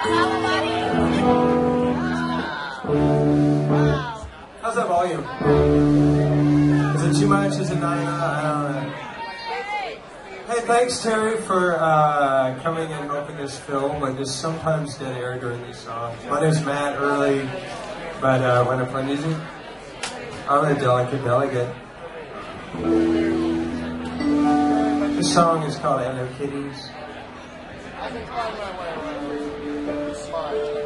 How's that volume? Is it too much? Is it not enough? I don't know. Hey, thanks Terry for uh, coming and helping this film. I just sometimes dead air during these songs. My name's Matt Early, but uh, when I play music, I'm a delicate delegate. This song is called Elo Kiddies. I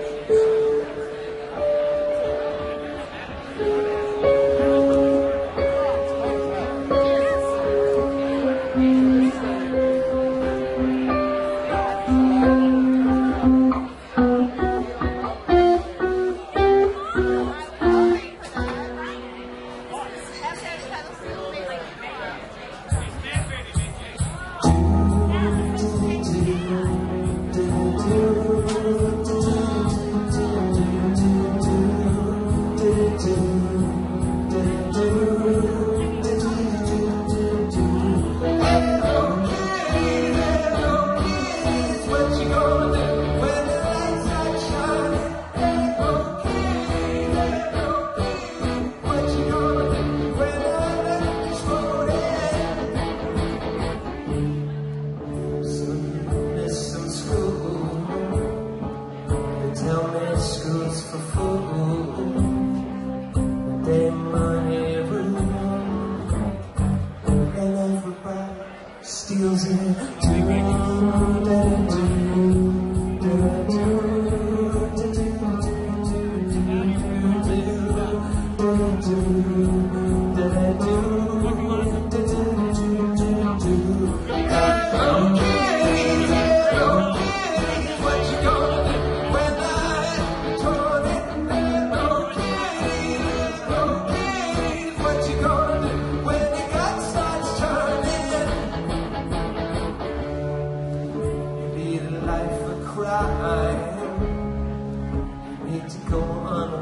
They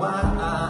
unwind. You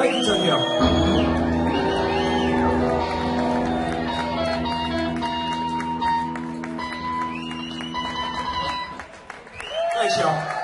哎，战友，再笑。